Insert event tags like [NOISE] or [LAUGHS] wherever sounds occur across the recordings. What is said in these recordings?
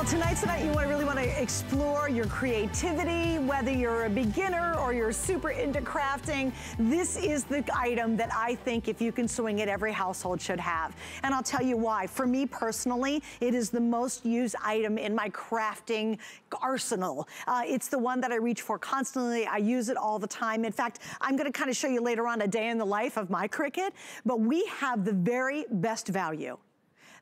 Well, tonight's the you really want to explore your creativity, whether you're a beginner or you're super into crafting. This is the item that I think if you can swing it, every household should have. And I'll tell you why. For me personally, it is the most used item in my crafting arsenal. Uh, it's the one that I reach for constantly. I use it all the time. In fact, I'm going to kind of show you later on a day in the life of my Cricut, but we have the very best value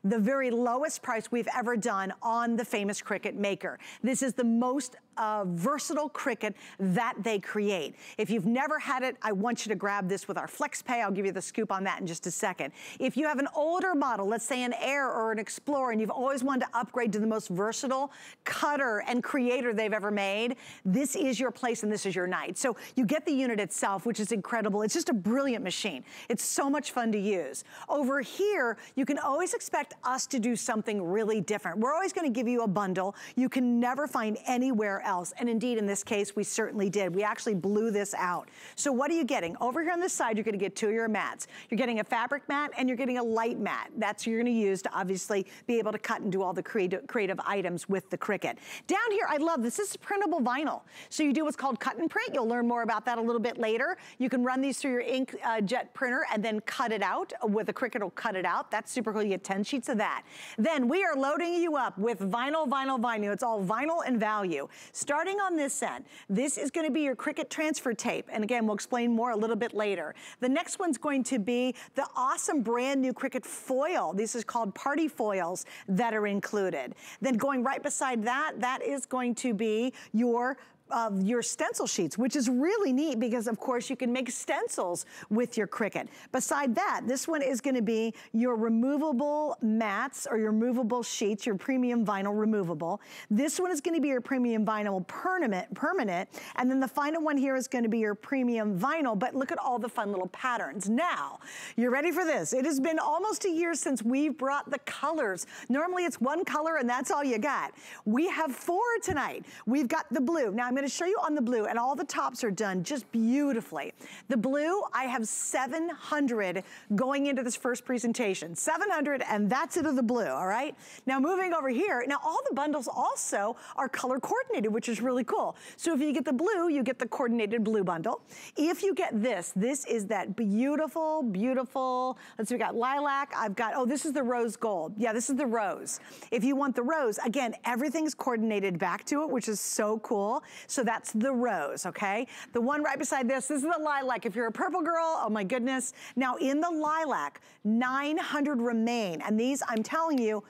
the very lowest price we've ever done on the famous Cricut Maker. This is the most uh, versatile Cricut that they create. If you've never had it, I want you to grab this with our FlexPay. I'll give you the scoop on that in just a second. If you have an older model, let's say an Air or an Explorer, and you've always wanted to upgrade to the most versatile cutter and creator they've ever made, this is your place and this is your night. So you get the unit itself, which is incredible. It's just a brilliant machine. It's so much fun to use. Over here, you can always expect us to do something really different. We're always gonna give you a bundle you can never find anywhere else else. And indeed, in this case, we certainly did. We actually blew this out. So what are you getting? Over here on this side, you're gonna get two of your mats. You're getting a fabric mat and you're getting a light mat. That's you're gonna use to obviously be able to cut and do all the creative, creative items with the Cricut. Down here, I love this. This is printable vinyl. So you do what's called cut and print. You'll learn more about that a little bit later. You can run these through your ink uh, jet printer and then cut it out. With a Cricut, will cut it out. That's super cool. You get 10 sheets of that. Then we are loading you up with vinyl, vinyl, vinyl. It's all vinyl and value. Starting on this end, this is gonna be your Cricut transfer tape. And again, we'll explain more a little bit later. The next one's going to be the awesome brand new Cricut foil. This is called party foils that are included. Then going right beside that, that is going to be your of your stencil sheets, which is really neat because of course you can make stencils with your Cricut. Beside that, this one is gonna be your removable mats or your removable sheets, your premium vinyl removable. This one is gonna be your premium vinyl permanent, permanent. And then the final one here is gonna be your premium vinyl, but look at all the fun little patterns. Now, you're ready for this. It has been almost a year since we've brought the colors. Normally it's one color and that's all you got. We have four tonight. We've got the blue. Now I'm gonna show you on the blue, and all the tops are done just beautifully. The blue, I have 700 going into this first presentation. 700, and that's it of the blue, all right? Now moving over here, now all the bundles also are color coordinated, which is really cool. So if you get the blue, you get the coordinated blue bundle. If you get this, this is that beautiful, beautiful, let's see, we got lilac, I've got, oh, this is the rose gold. Yeah, this is the rose. If you want the rose, again, everything's coordinated back to it, which is so cool. So that's the rose, okay? The one right beside this, this is the lilac. If you're a purple girl, oh my goodness. Now in the lilac, 900 remain. And these, I'm telling you,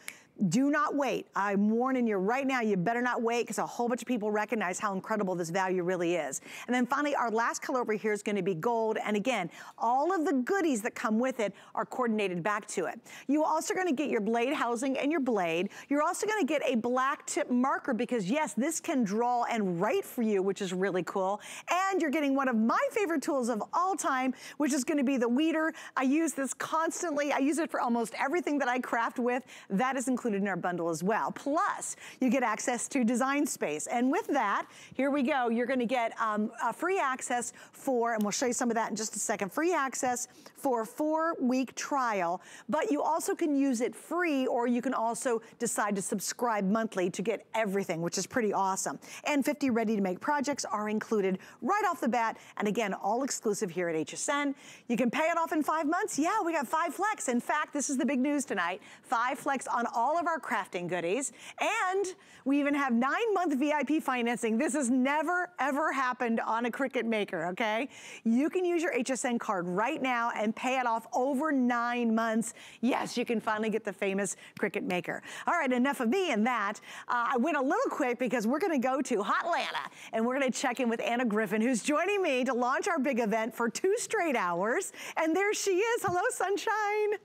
do not wait. I'm warning you right now, you better not wait because a whole bunch of people recognize how incredible this value really is. And then finally, our last color over here is gonna be gold. And again, all of the goodies that come with it are coordinated back to it. You're also gonna get your blade housing and your blade. You're also gonna get a black tip marker because yes, this can draw and write for you, which is really cool. And you're getting one of my favorite tools of all time, which is gonna be the weeder. I use this constantly. I use it for almost everything that I craft with. That is included included in our bundle as well. Plus, you get access to Design Space. And with that, here we go. You're gonna get um, free access for, and we'll show you some of that in just a second, free access for a four week trial, but you also can use it free or you can also decide to subscribe monthly to get everything, which is pretty awesome. And 50 ready to make projects are included right off the bat. And again, all exclusive here at HSN. You can pay it off in five months. Yeah, we got five flex. In fact, this is the big news tonight. Five flex on all of our crafting goodies. And we even have nine month VIP financing. This has never, ever happened on a Cricut Maker, okay? You can use your HSN card right now and pay it off over nine months. Yes, you can finally get the famous Cricut Maker. All right, enough of me and that. Uh, I went a little quick because we're gonna go to Hotlanta and we're gonna check in with Anna Griffin, who's joining me to launch our big event for two straight hours. And there she is. Hello, Sunshine.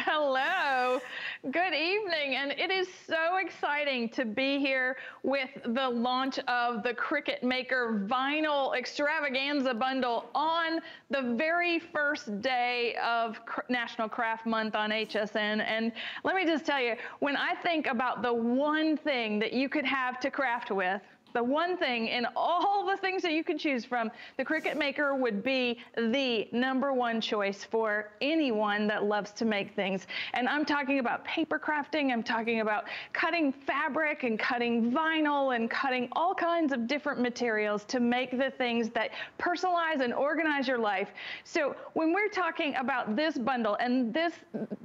Hello, good evening. And it is so exciting to be here with the launch of the Cricut Maker Vinyl Extravaganza Bundle on the very first day of National Craft Month on HSN. And let me just tell you, when I think about the one thing that you could have to craft with, the one thing in all the things that you can choose from, the Cricut Maker would be the number one choice for anyone that loves to make things. And I'm talking about paper crafting, I'm talking about cutting fabric and cutting vinyl and cutting all kinds of different materials to make the things that personalize and organize your life. So when we're talking about this bundle and this,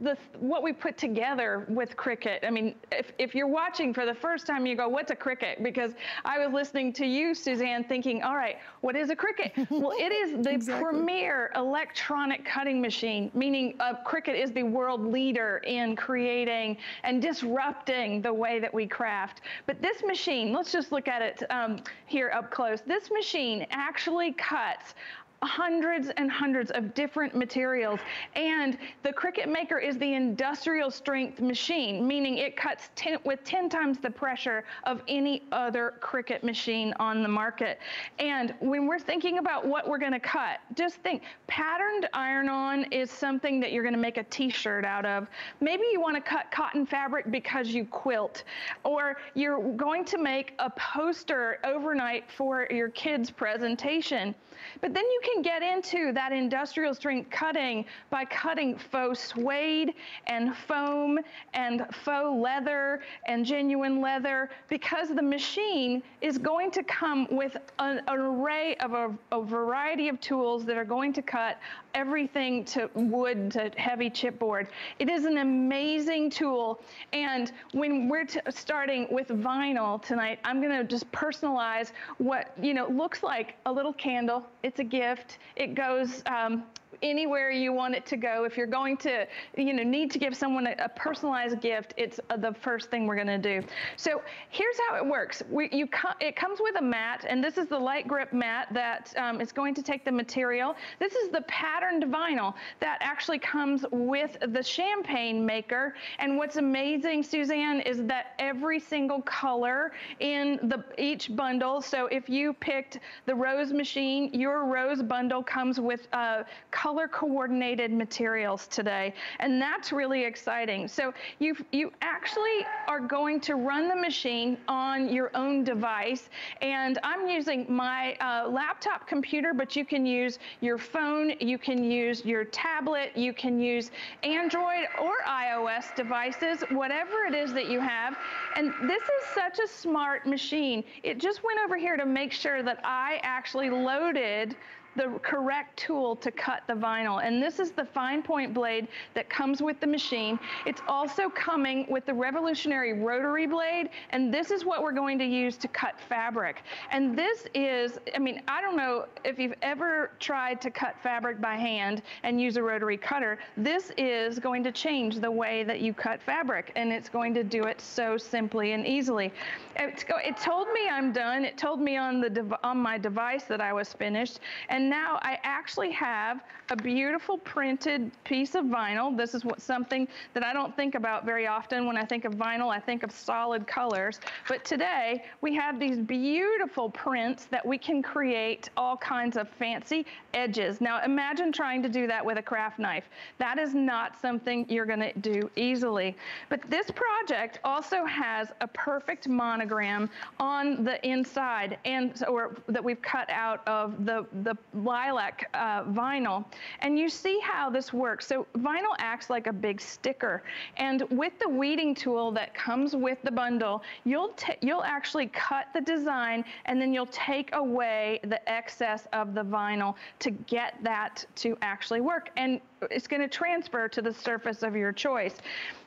the, what we put together with Cricut, I mean, if, if you're watching for the first time, you go, what's a Cricut? Because I was listening to you, Suzanne, thinking, all right, what is a Cricut? well, it is the [LAUGHS] exactly. premier electronic cutting machine, meaning a Cricut is the world leader in creating and disrupting the way that we craft. But this machine, let's just look at it um, here up close. This machine actually cuts hundreds and hundreds of different materials. And the Cricut Maker is the industrial strength machine, meaning it cuts ten, with 10 times the pressure of any other Cricut machine on the market. And when we're thinking about what we're gonna cut, just think, patterned iron-on is something that you're gonna make a t-shirt out of. Maybe you wanna cut cotton fabric because you quilt, or you're going to make a poster overnight for your kid's presentation. But then you can get into that industrial strength cutting by cutting faux suede and foam and faux leather and genuine leather because the machine is going to come with an, an array of a, a variety of tools that are going to cut everything to wood to heavy chipboard. It is an amazing tool. And when we're starting with vinyl tonight, I'm going to just personalize what, you know, looks like a little candle. It's a gift. It goes um, anywhere you want it to go. If you're going to, you know, need to give someone a, a personalized gift, it's uh, the first thing we're going to do. So here's how it works. We, you co it comes with a mat, and this is the light grip mat that um, is going to take the material. This is the patterned vinyl that actually comes with the champagne maker. And what's amazing, Suzanne, is that every single color in the each bundle. So if you picked the rose machine, your rose bundle comes with uh, color coordinated materials today. And that's really exciting. So you you actually are going to run the machine on your own device. And I'm using my uh, laptop computer, but you can use your phone, you can use your tablet, you can use Android or iOS devices, whatever it is that you have. And this is such a smart machine. It just went over here to make sure that I actually loaded the correct tool to cut the vinyl. And this is the fine point blade that comes with the machine. It's also coming with the revolutionary rotary blade. And this is what we're going to use to cut fabric. And this is, I mean, I don't know if you've ever tried to cut fabric by hand and use a rotary cutter. This is going to change the way that you cut fabric. And it's going to do it so simply and easily. It's, it told me I'm done. It told me on, the on my device that I was finished. And and now I actually have a beautiful printed piece of vinyl. This is what something that I don't think about very often. When I think of vinyl, I think of solid colors. But today we have these beautiful prints that we can create all kinds of fancy edges. Now imagine trying to do that with a craft knife. That is not something you're gonna do easily. But this project also has a perfect monogram on the inside and or that we've cut out of the, the lilac uh, vinyl. And you see how this works. So vinyl acts like a big sticker. And with the weeding tool that comes with the bundle, you'll, you'll actually cut the design and then you'll take away the excess of the vinyl to get that to actually work. And it's going to transfer to the surface of your choice.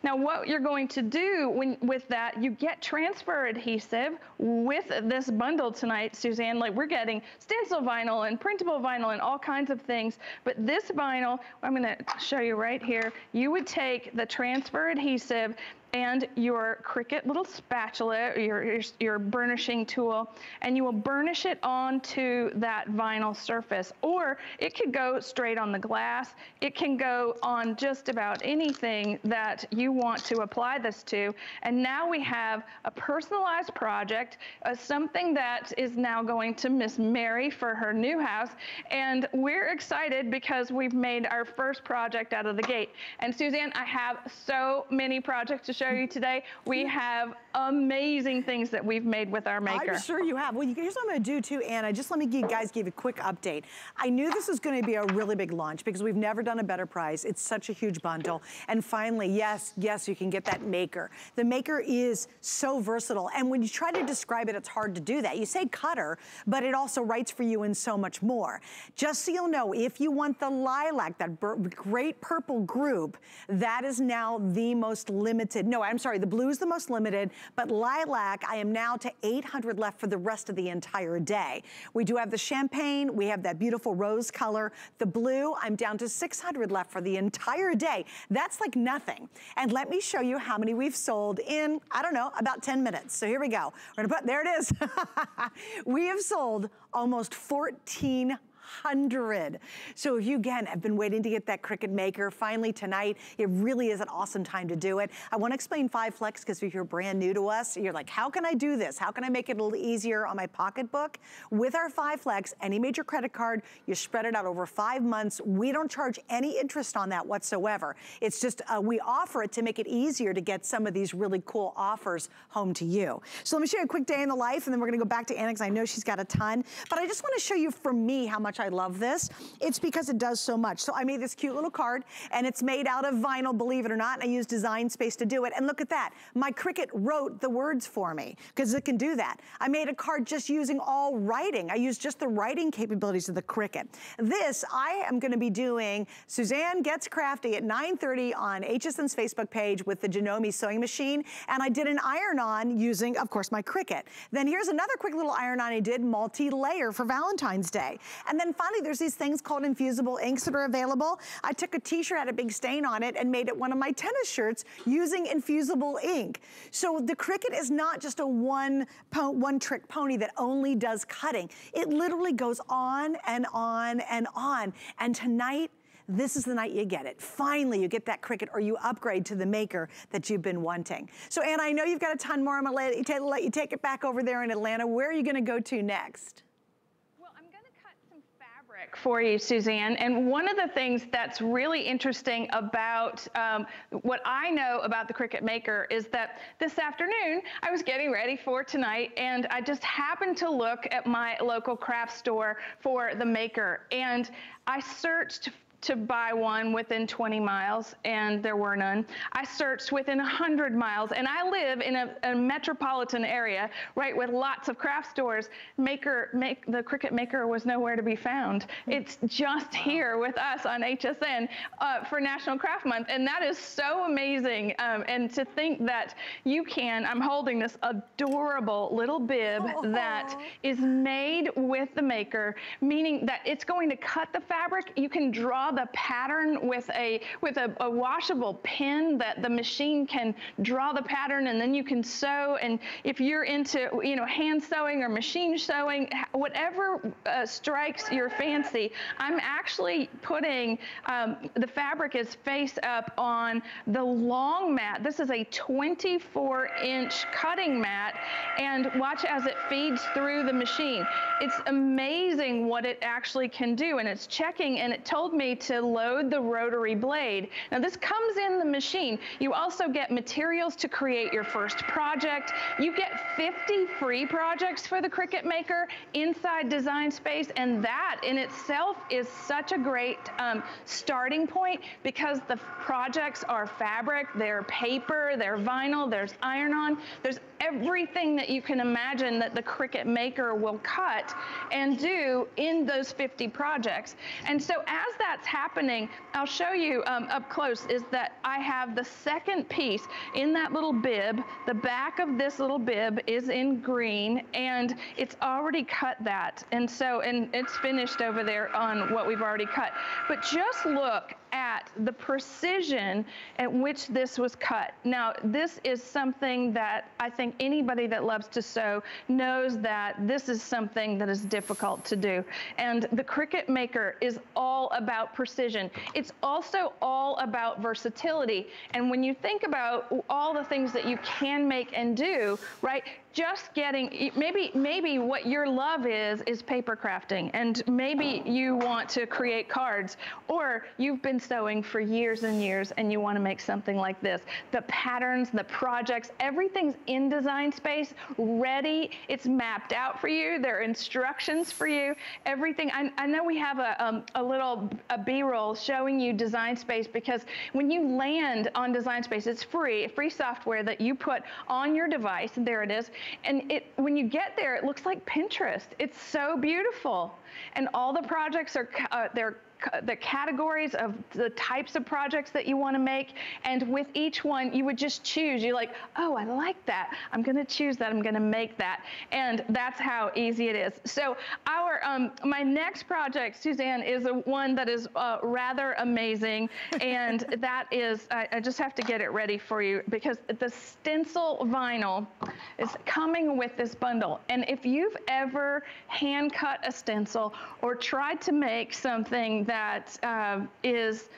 Now, what you're going to do when, with that, you get transfer adhesive with this bundle tonight, Suzanne. Like we're getting stencil vinyl and printable vinyl and all kinds of things. But this vinyl, I'm going to show you right here. You would take the transfer adhesive and your Cricut little spatula, your, your, your, burnishing tool, and you will burnish it onto that vinyl surface. Or it could go straight on the glass. It can go on just about anything that you want to apply this to. And now we have a personalized project, uh, something that is now going to Miss Mary for her new house. And we're excited because we've made our first project out of the gate. And Suzanne, I have so many projects to show show you today. We have amazing things that we've made with our maker. I'm sure you have. Well, here's what I'm gonna do too, Anna. Just let me give, guys give a quick update. I knew this was gonna be a really big launch because we've never done a better price. It's such a huge bundle. And finally, yes, yes, you can get that maker. The maker is so versatile. And when you try to describe it, it's hard to do that. You say cutter, but it also writes for you in so much more. Just so you'll know, if you want the lilac, that great purple group, that is now the most limited. No, I'm sorry, the blue is the most limited, but lilac, I am now to 800 left for the rest of the entire day. We do have the champagne, we have that beautiful rose color. The blue, I'm down to 600 left for the entire day. That's like nothing. And let me show you how many we've sold in, I don't know, about 10 minutes. So here we go. We're gonna put, there it is. [LAUGHS] we have sold almost 14 100. So if you, again, have been waiting to get that Cricut Maker, finally tonight, it really is an awesome time to do it. I want to explain Five Flex because if you're brand new to us, you're like, how can I do this? How can I make it a little easier on my pocketbook? With our Five Flex, any major credit card, you spread it out over five months. We don't charge any interest on that whatsoever. It's just, uh, we offer it to make it easier to get some of these really cool offers home to you. So let me show you a quick day in the life and then we're gonna go back to Anna because I know she's got a ton. But I just wanna show you for me how much I love this. It's because it does so much. So I made this cute little card and it's made out of vinyl, believe it or not. And I used Design Space to do it. And look at that. My Cricut wrote the words for me because it can do that. I made a card just using all writing. I used just the writing capabilities of the Cricut. This, I am gonna be doing Suzanne Gets Crafty at 9.30 on HSN's Facebook page with the Janome sewing machine. And I did an iron-on using, of course, my Cricut. Then here's another quick little iron-on I did, multi-layer for Valentine's Day. And then finally, there's these things called infusible inks that are available. I took a t-shirt, had a big stain on it, and made it one of my tennis shirts using infusible ink. So the Cricut is not just a one, one trick pony that only does cutting. It literally goes on and on and on. And tonight, this is the night you get it. Finally, you get that Cricut or you upgrade to the maker that you've been wanting. So Anna, I know you've got a ton more. I'm gonna let you, let you take it back over there in Atlanta. Where are you gonna go to next? For you, Suzanne. And one of the things that's really interesting about um, what I know about the Cricut Maker is that this afternoon I was getting ready for tonight and I just happened to look at my local craft store for the Maker and I searched to buy one within 20 miles, and there were none. I searched within 100 miles, and I live in a, a metropolitan area, right, with lots of craft stores. Maker, make the Cricut Maker was nowhere to be found. It's just here with us on HSN uh, for National Craft Month, and that is so amazing. Um, and to think that you can, I'm holding this adorable little bib Aww. that is made with the Maker, meaning that it's going to cut the fabric. You can draw the pattern with a with a, a, washable pin that the machine can draw the pattern and then you can sew. And if you're into you know hand sewing or machine sewing, whatever uh, strikes your fancy, I'm actually putting um, the fabric is face up on the long mat. This is a 24 inch cutting mat and watch as it feeds through the machine. It's amazing what it actually can do and it's checking and it told me to load the rotary blade. Now this comes in the machine. You also get materials to create your first project. You get 50 free projects for the Cricut Maker inside Design Space and that in itself is such a great um, starting point because the projects are fabric, they're paper, they're vinyl, there's iron-on, there's everything that you can imagine that the Cricut Maker will cut and do in those 50 projects. And so as that's happening, I'll show you um, up close is that I have the second piece in that little bib. The back of this little bib is in green and it's already cut that. And so, and it's finished over there on what we've already cut. But just look at the precision at which this was cut. Now, this is something that I think anybody that loves to sew knows that this is something that is difficult to do. And the Cricut Maker is all about precision. It's also all about versatility. And when you think about all the things that you can make and do, right, just getting, maybe, maybe what your love is, is paper crafting. And maybe you want to create cards or you've been sewing for years and years and you want to make something like this. The patterns, the projects, everything's in Design Space, ready. It's mapped out for you. There are instructions for you. Everything. I, I know we have a, um, a little a B-roll showing you Design Space because when you land on Design Space, it's free, free software that you put on your device, and there it is. And it when you get there, it looks like Pinterest. It's so beautiful. And all the projects are, uh, they're the categories of the types of projects that you want to make. And with each one, you would just choose. You're like, oh, I like that. I'm going to choose that. I'm going to make that. And that's how easy it is. So our um, my next project, Suzanne, is a one that is uh, rather amazing. and [LAUGHS] that is, I, I just have to get it ready for you because the stencil vinyl is coming with this bundle. And if you've ever hand cut a stencil or tried to make something that that uh, is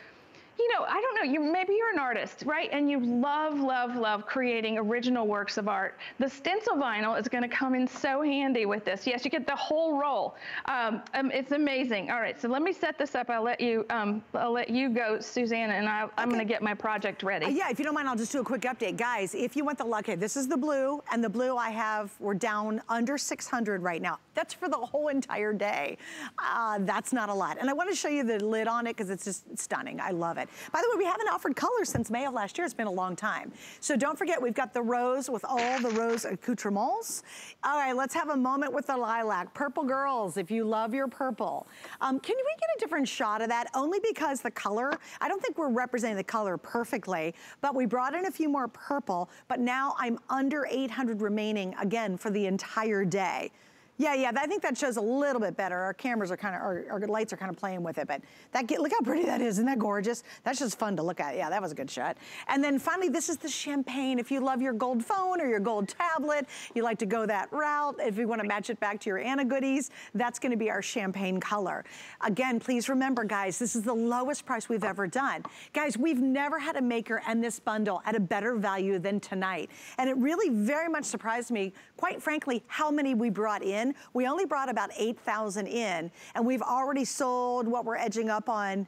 you know, I don't know, you maybe you're an artist, right? And you love, love, love creating original works of art. The stencil vinyl is gonna come in so handy with this. Yes, you get the whole roll. Um, um, it's amazing. All right, so let me set this up. I'll let you, um, I'll let you go, Susanna, and I, am gonna get my project ready. Uh, yeah, if you don't mind, I'll just do a quick update. Guys, if you want the lucky, this is the blue, and the blue I have, we're down under 600 right now. That's for the whole entire day. Uh, that's not a lot. And I wanna show you the lid on it because it's just stunning. I love it. By the way, we haven't offered color since May of last year. It's been a long time. So don't forget, we've got the rose with all the rose accoutrements. All right, let's have a moment with the lilac. Purple girls, if you love your purple. Um, can we get a different shot of that? Only because the color, I don't think we're representing the color perfectly, but we brought in a few more purple, but now I'm under 800 remaining again for the entire day. Yeah, yeah, I think that shows a little bit better. Our cameras are kind of, our, our, lights are kind of playing with it, but that look how pretty that is. Isn't that gorgeous? That's just fun to look at. Yeah, that was a good shot. And then finally, this is the champagne. If you love your gold phone or your gold tablet, you like to go that route. If you want to match it back to your Anna goodies, that's going to be our champagne color. Again, please remember, guys, this is the lowest price we've ever done. Guys, we've never had a maker and this bundle at a better value than tonight. And it really very much surprised me, quite frankly, how many we brought in We only brought about 8,000 in, and we've already sold what we're edging up on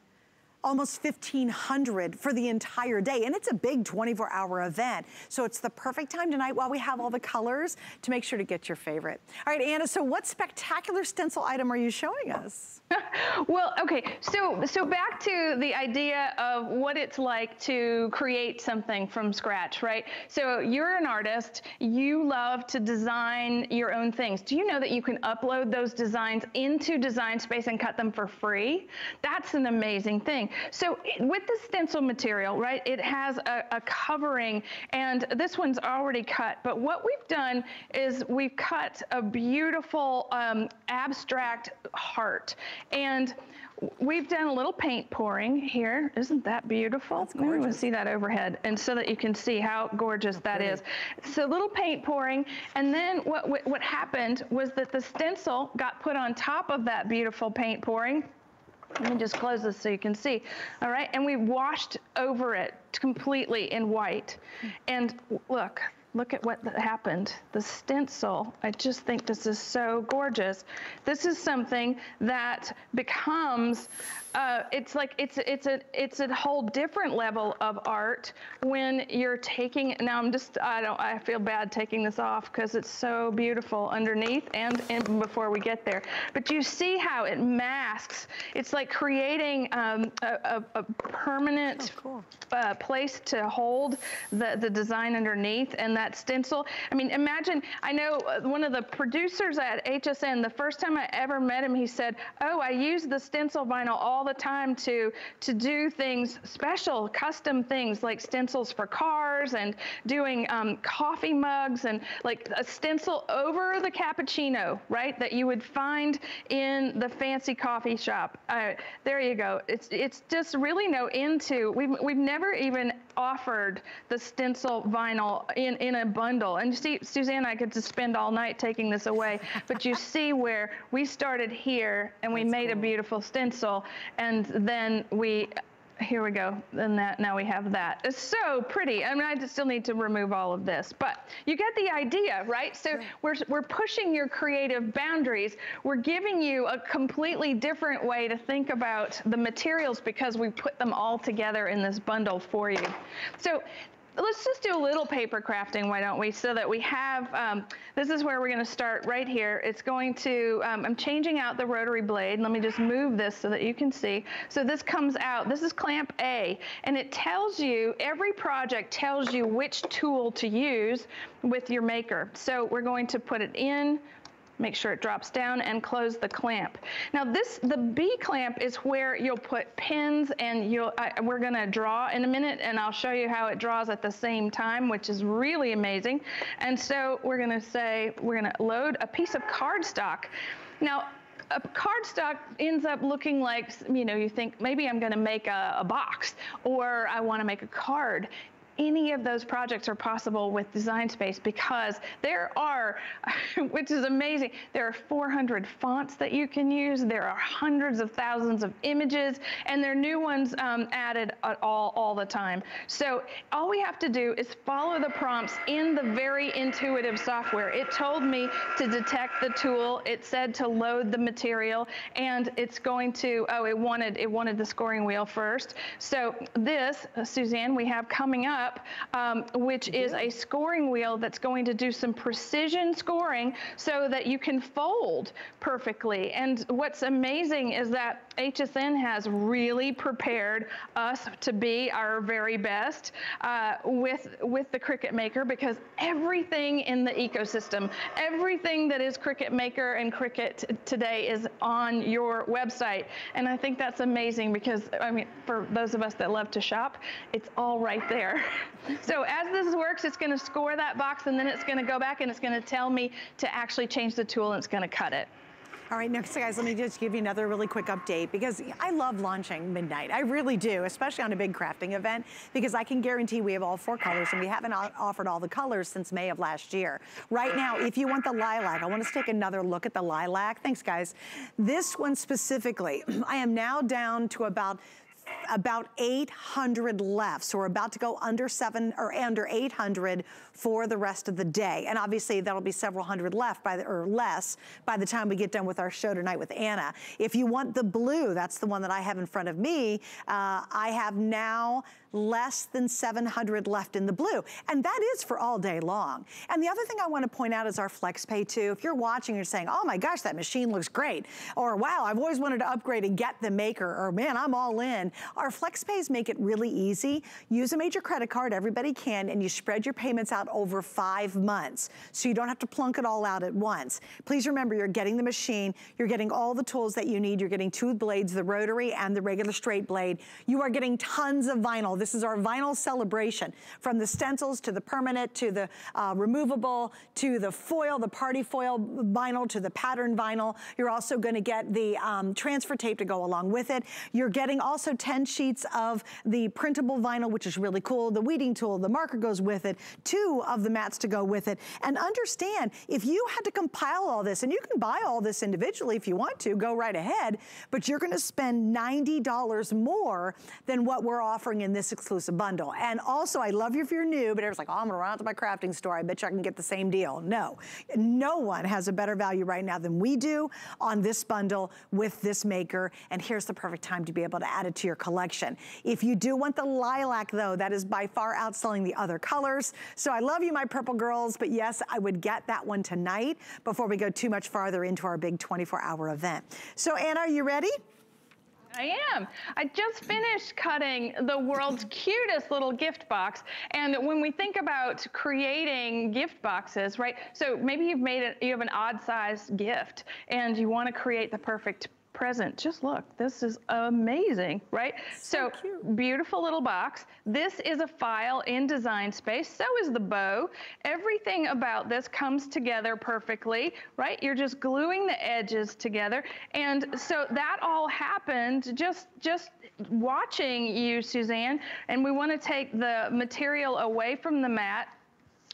almost 1,500 for the entire day. And it's a big 24 hour event. So it's the perfect time tonight while we have all the colors to make sure to get your favorite. All right, Anna, so what spectacular stencil item are you showing us? [LAUGHS] well, okay, so so back to the idea of what it's like to create something from scratch, right? So you're an artist, you love to design your own things. Do you know that you can upload those designs into Design Space and cut them for free? That's an amazing thing. So with the stencil material, right, it has a, a covering and this one's already cut, but what we've done is we've cut a beautiful um, abstract heart and we've done a little paint pouring here. Isn't that beautiful? That's gorgeous. want to see that overhead and so that you can see how gorgeous that is. So little paint pouring. And then what, what, what happened was that the stencil got put on top of that beautiful paint pouring let me just close this so you can see. All right, and we washed over it completely in white. And look, look at what happened. The stencil, I just think this is so gorgeous. This is something that becomes uh, it's like it's it's a it's a whole different level of art when you're taking. Now I'm just I don't I feel bad taking this off because it's so beautiful underneath and, and before we get there. But you see how it masks. It's like creating um, a, a, a, permanent oh, cool. uh, place to hold the the design underneath and that stencil. I mean, imagine. I know uh, one of the producers at HSN. The first time I ever met him, he said, "Oh, I use the stencil vinyl all." All the time to, to do things special, custom things like stencils for cars and doing um, coffee mugs and like a stencil over the cappuccino, right? That you would find in the fancy coffee shop. Uh, there you go. It's, it's just really no into, we've, we've never even offered the stencil vinyl in, in a bundle. And you see, Suzanne, I could just spend all night taking this away, but you [LAUGHS] see where we started here and we That's made cool. a beautiful stencil and then we here we go. And that now we have that. It's so pretty. I mean, I still need to remove all of this, but you get the idea, right? So sure. we're, we're pushing your creative boundaries. We're giving you a completely different way to think about the materials because we put them all together in this bundle for you. So let's just do a little paper crafting, why don't we? So that we have, um, this is where we're gonna start right here. It's going to, um, I'm changing out the rotary blade. Let me just move this so that you can see. So this comes out, this is clamp A, and it tells you, every project tells you which tool to use with your maker. So we're going to put it in, make sure it drops down and close the clamp. Now this, the B clamp is where you'll put pins and you'll, I, we're gonna draw in a minute and I'll show you how it draws at the same time, which is really amazing. And so we're gonna say, we're gonna load a piece of cardstock. Now, a cardstock ends up looking like, you know, you think maybe I'm going to make a, a, box or I want to make a card any of those projects are possible with Design Space because there are, [LAUGHS] which is amazing, there are 400 fonts that you can use. There are hundreds of thousands of images, and there are new ones um, added all, all the time. So all we have to do is follow the prompts in the very intuitive software. It told me to detect the tool. It said to load the material, and it's going to, oh, it wanted, it wanted the scoring wheel first. So this, Suzanne, we have coming up um, which is a scoring wheel that's going to do some precision scoring so that you can fold perfectly. And what's amazing is that HSN has really prepared us to be our very best uh, with, with the Cricut Maker because everything in the ecosystem, everything that is Cricut Maker and Cricut today is on your website. And I think that's amazing because, I mean, for those of us that love to shop, it's all right there. [LAUGHS] So as this works, it's gonna score that box and then it's gonna go back and it's gonna tell me to actually change the tool and it's gonna cut it. All right, next guys, let me just give you another really quick update because I love launching midnight. I really do, especially on a big crafting event because I can guarantee we have all four colors and we haven't offered all the colors since May of last year. Right now, if you want the lilac, I want us to take another look at the lilac. Thanks, guys. This one specifically, [CLEARS THROAT] I am now down to about about 800 left. So we're about to go under seven or under 800 for the rest of the day. And obviously that'll be several hundred left by the, or less by the time we get done with our show tonight with Anna. If you want the blue, that's the one that I have in front of me. Uh, I have now less than 700 left in the blue. And that is for all day long. And the other thing I want to point out is our FlexPay too. If you're watching, and you're saying, oh my gosh, that machine looks great. Or wow, I've always wanted to upgrade and get the maker. Or man, I'm all in. Our FlexPays make it really easy. Use a major credit card, everybody can, and you spread your payments out over five months. So you don't have to plunk it all out at once. Please remember, you're getting the machine, you're getting all the tools that you need. You're getting two blades, the rotary and the regular straight blade. You are getting tons of vinyl this is our vinyl celebration from the stencils to the permanent to the uh, removable to the foil, the party foil vinyl to the pattern vinyl. You're also gonna get the um, transfer tape to go along with it. You're getting also 10 sheets of the printable vinyl, which is really cool. The weeding tool, the marker goes with it. Two of the mats to go with it. And understand, if you had to compile all this, and you can buy all this individually if you want to, go right ahead, but you're gonna spend $90 more than what we're offering in this exclusive bundle. And also, I love you if you're new, but everyone's like, oh, I'm gonna run out to my crafting store. I bet you I can get the same deal. No, no one has a better value right now than we do on this bundle with this maker. And here's the perfect time to be able to add it to your collection. If you do want the lilac though, that is by far outselling the other colors. So I love you, my purple girls, but yes, I would get that one tonight before we go too much farther into our big 24 hour event. So Anna, are you ready? I am. I just finished cutting the world's [LAUGHS] cutest little gift box. And when we think about creating gift boxes, right? So maybe you've made it, you have an odd sized gift and you want to create the perfect present. Just look, this is amazing, right? So, so beautiful little box. This is a file in Design Space. So is the bow. Everything about this comes together perfectly, right? You're just gluing the edges together. And so that all happened just, just watching you, Suzanne. And we want to take the material away from the mat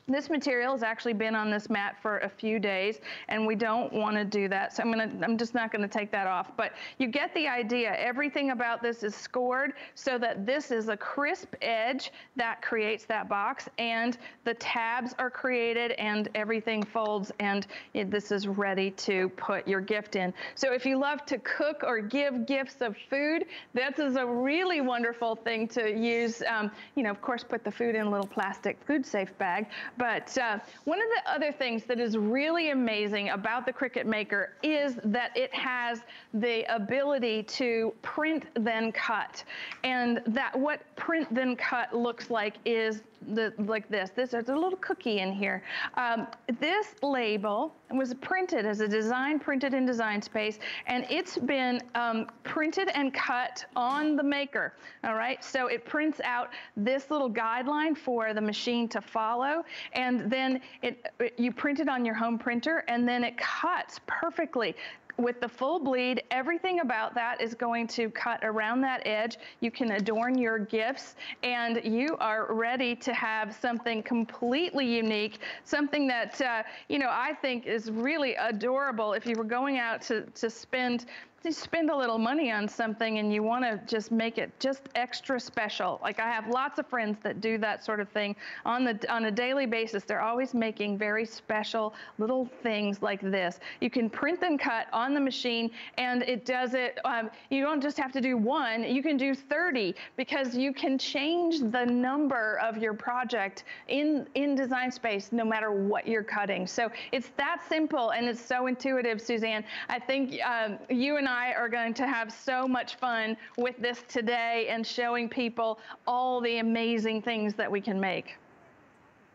This material has actually been on this mat for a few days and we don't want to do that. So I'm going to, I'm just not going to take that off, but you get the idea. Everything about this is scored so that this is a crisp edge that creates that box and the tabs are created and everything folds and it, this is ready to put your gift in. So if you love to cook or give gifts of food, this is a really wonderful thing to use. Um, you know, of course, put the food in a little plastic food safe bag, but uh, one of the other things that is really amazing about the Cricut Maker is that it has the ability to print then cut. And that what print then cut looks like is the, like this. This there's a little cookie in here. Um, this label was printed as a design printed in Design Space, and it's been um, printed and cut on the maker. All right, so it prints out this little guideline for the machine to follow, and then it, it you print it on your home printer, and then it cuts perfectly with the full bleed, everything about that is going to cut around that edge. You can adorn your gifts and you are ready to have something completely unique, something that, uh, you know, I think is really adorable if you were going out to, to spend you spend a little money on something and you want to just make it just extra special. Like I have lots of friends that do that sort of thing on the on a daily basis. They're always making very special little things like this. You can print and cut on the machine, and it does it. Um, you don't just have to do one. You can do 30 because you can change the number of your project in in Design Space no matter what you're cutting. So it's that simple and it's so intuitive, Suzanne. I think um, you and I I are going to have so much fun with this today and showing people all the amazing things that we can make.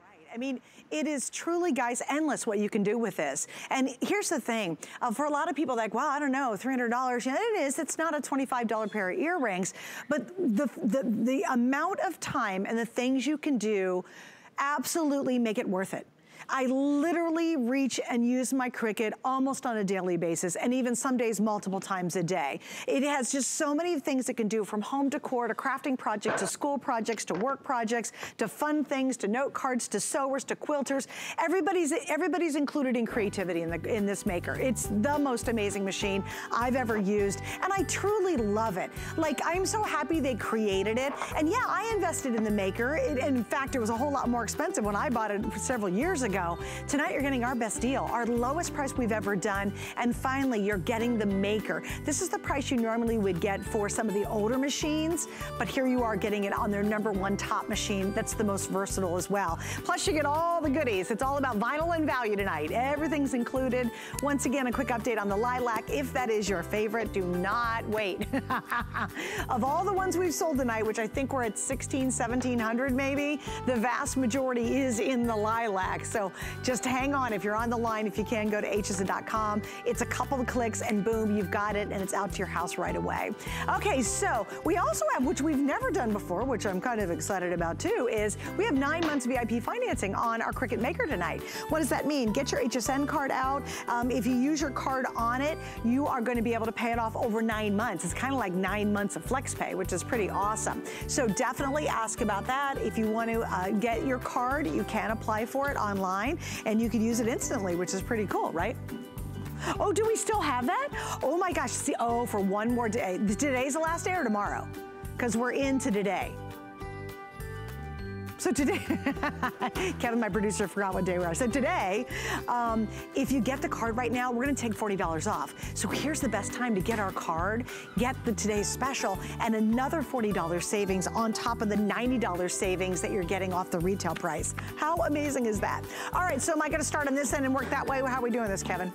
Right. I mean, it is truly, guys, endless what you can do with this. And here's the thing, uh, for a lot of people like, well, I don't know, $300, yeah, it is, it's not a $25 pair of earrings, but the, the, the amount of time and the things you can do absolutely make it worth it. I literally reach and use my Cricut almost on a daily basis and even some days multiple times a day. It has just so many things it can do from home decor to crafting projects to school projects to work projects to fun things to note cards to sewers to quilters. Everybody's everybody's included in creativity in, the, in this maker. It's the most amazing machine I've ever used and I truly love it. Like I'm so happy they created it and yeah, I invested in the maker. It, in fact, it was a whole lot more expensive when I bought it several years ago ago. Tonight you're getting our best deal, our lowest price we've ever done. And finally, you're getting the maker. This is the price you normally would get for some of the older machines, but here you are getting it on their number one top machine that's the most versatile as well. Plus you get all the goodies. It's all about vinyl and value tonight. Everything's included. Once again, a quick update on the lilac. If that is your favorite, do not wait. [LAUGHS] of all the ones we've sold tonight, which I think we're at 16, 1700 maybe, the vast majority is in the lilac. So just hang on. If you're on the line, if you can, go to hsn.com. It's a couple of clicks and boom, you've got it and it's out to your house right away. Okay, so we also have, which we've never done before, which I'm kind of excited about too, is we have nine months of VIP financing on our Cricut Maker tonight. What does that mean? Get your HSN card out. Um, if you use your card on it, you are going to be able to pay it off over nine months. It's kind of like nine months of flex pay, which is pretty awesome. So definitely ask about that. If you want to uh, get your card, you can apply for it online online and you can use it instantly, which is pretty cool, right? Oh, do we still have that? Oh my gosh, see, oh, for one more day. Today's the last day or tomorrow? Because we're into today. So today, [LAUGHS] Kevin, my producer, forgot what day we are. So today, um, if you get the card right now, we're gonna take $40 off. So here's the best time to get our card, get the today's special, and another $40 savings on top of the $90 savings that you're getting off the retail price. How amazing is that? All right, so am I gonna start on this end and work that way? How are we doing this, Kevin?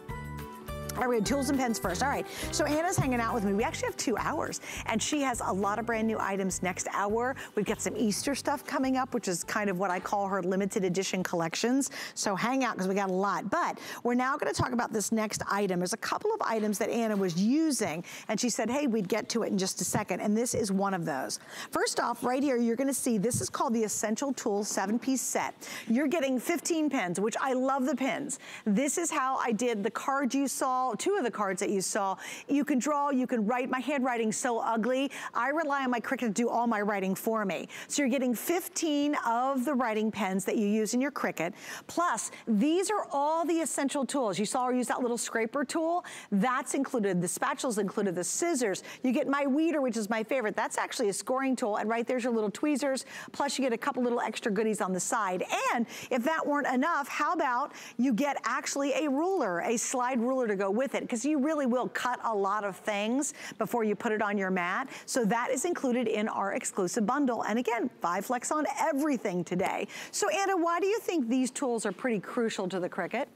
All right, we have tools and pens first. All right, so Anna's hanging out with me. We actually have two hours, and she has a lot of brand new items next hour. We've got some Easter stuff coming up, which is kind of what I call her limited edition collections. So hang out, because we got a lot. But we're now gonna talk about this next item. There's a couple of items that Anna was using, and she said, hey, we'd get to it in just a second, and this is one of those. First off, right here, you're gonna see, this is called the Essential Tools seven-piece set. You're getting 15 pens, which I love the pens. This is how I did the card you saw, two of the cards that you saw, you can draw, you can write. My handwriting's so ugly. I rely on my Cricut to do all my writing for me. So you're getting 15 of the writing pens that you use in your Cricut. Plus, these are all the essential tools. You saw her use that little scraper tool. That's included. The spatula's included, the scissors. You get my weeder, which is my favorite. That's actually a scoring tool. And right there's your little tweezers. Plus, you get a couple little extra goodies on the side. And if that weren't enough, how about you get actually a ruler, a slide ruler to go with it, because you really will cut a lot of things before you put it on your mat. So that is included in our exclusive bundle. And again, five flex on everything today. So Anna, why do you think these tools are pretty crucial to the Cricut?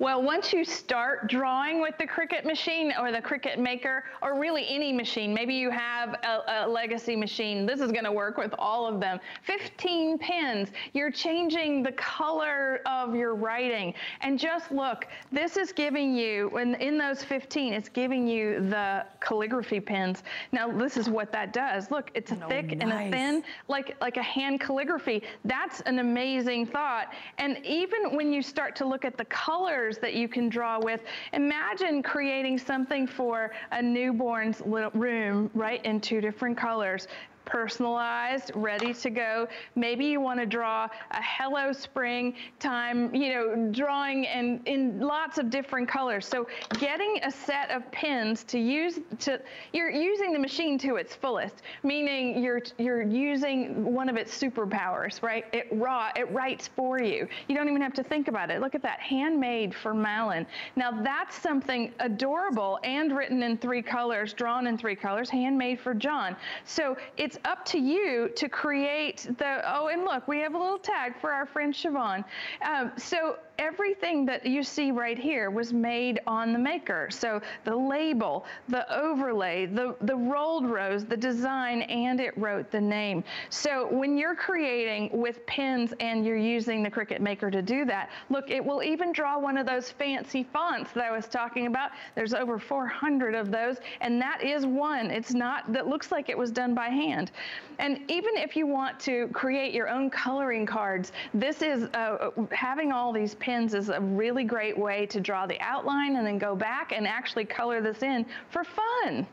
Well, once you start drawing with the Cricut machine or the Cricut Maker, or really any machine, maybe you have a, a legacy machine, this is gonna work with all of them. 15 pins, you're changing the color of your writing. And just look, this is giving you, in, in those 15, it's giving you the calligraphy pins. Now, this is what that does. Look, it's a oh, thick nice. and a thin, like, like a hand calligraphy. That's an amazing thought. And even when you start to look at the colors colors that you can draw with. Imagine creating something for a newborn's room, right, in two different colors personalized, ready to go. Maybe you want to draw a hello spring time, you know, drawing in, in lots of different colors. So getting a set of pins to use to, you're using the machine to its fullest, meaning you're, you're using one of its superpowers, right? It raw, it writes for you. You don't even have to think about it. Look at that, handmade for Malin. Now that's something adorable and written in three colors, drawn in three colors, handmade for John. So it's up to you to create the, oh, and look, we have a little tag for our friend Siobhan. Um, so everything that you see right here was made on the maker. So the label, the overlay, the, the rolled rows, the design, and it wrote the name. So when you're creating with pins and you're using the Cricut Maker to do that, look, it will even draw one of those fancy fonts that I was talking about. There's over 400 of those, and that is one. It's not, that looks like it was done by hand. And even if you want to create your own coloring cards, this is, uh, having all these pins pins is a really great way to draw the outline and then go back and actually color this in for fun.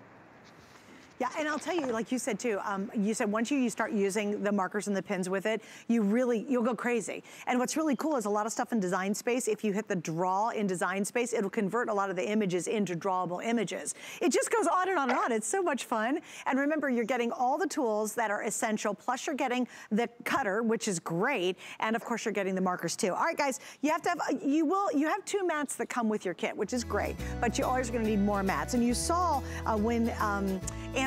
Yeah, and I'll tell you, like you said too, um, you said once you, you start using the markers and the pins with it, you really, you'll go crazy. And what's really cool is a lot of stuff in design space, if you hit the draw in design space, it'll convert a lot of the images into drawable images. It just goes on and on and on. It's so much fun. And remember, you're getting all the tools that are essential, plus you're getting the cutter, which is great. And of course, you're getting the markers too. All right, guys, you have to have, you will, you have two mats that come with your kit, which is great, but you're always gonna need more mats. And you saw uh, when um,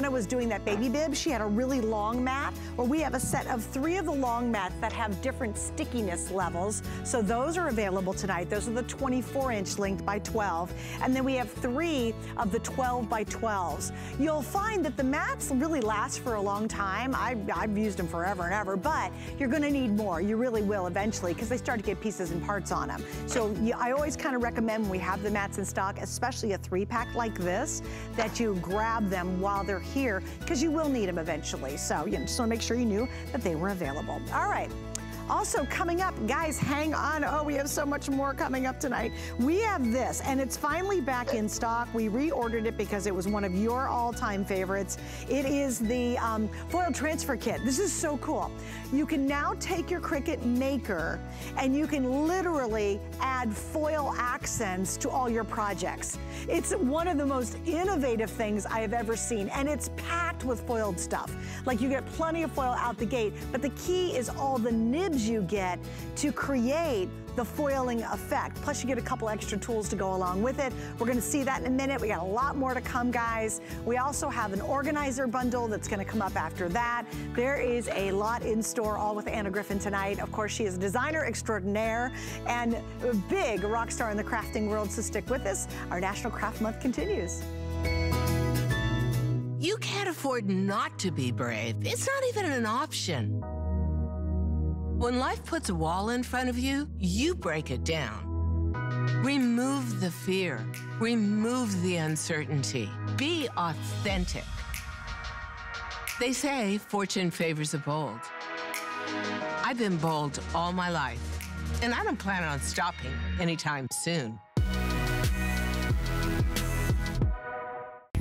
was doing that baby bib, she had a really long mat. Well, we have a set of three of the long mats that have different stickiness levels. So those are available tonight. Those are the 24 inch length by 12. And then we have three of the 12 by 12s. You'll find that the mats really last for a long time. I, I've used them forever and ever, but you're gonna need more. You really will eventually because they start to get pieces and parts on them. So you, I always kind of recommend when we have the mats in stock, especially a three pack like this, that you grab them while they're here because you will need them eventually. So you just want to make sure you knew that they were available. All right. Also coming up, guys, hang on. Oh, we have so much more coming up tonight. We have this, and it's finally back in stock. We reordered it because it was one of your all-time favorites. It is the um, foil transfer kit. This is so cool. You can now take your Cricut Maker and you can literally add foil accents to all your projects. It's one of the most innovative things I have ever seen, and it's packed with foiled stuff. Like you get plenty of foil out the gate, but the key is all the nibs you get to create the foiling effect. Plus you get a couple extra tools to go along with it. We're gonna see that in a minute. We got a lot more to come, guys. We also have an organizer bundle that's gonna come up after that. There is a lot in store, all with Anna Griffin tonight. Of course, she is a designer extraordinaire and a big rock star in the crafting world, so stick with us. Our National Craft Month continues. You can't afford not to be brave. It's not even an option. When life puts a wall in front of you, you break it down. Remove the fear. Remove the uncertainty. Be authentic. They say fortune favors the bold. I've been bold all my life, and I don't plan on stopping anytime soon.